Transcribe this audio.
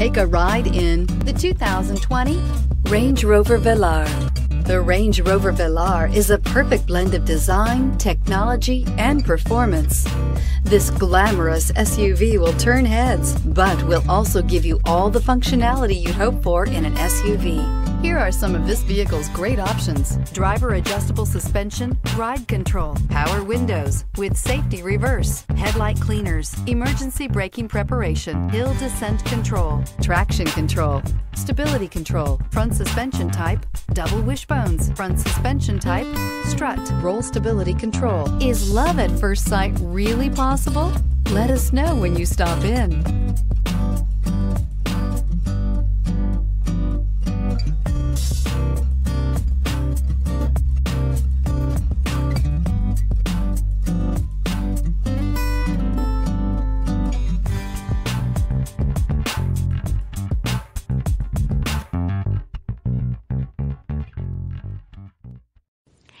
Take a ride in the 2020 Range Rover Velar. The Range Rover Velar is a perfect blend of design, technology, and performance. This glamorous SUV will turn heads, but will also give you all the functionality you'd hope for in an SUV. Here are some of this vehicle's great options. Driver adjustable suspension, ride control, power windows with safety reverse, headlight cleaners, emergency braking preparation, hill descent control, traction control, stability control, front suspension type, double wishbones, front suspension type, strut, roll stability control. Is love at first sight really possible? Let us know when you stop in.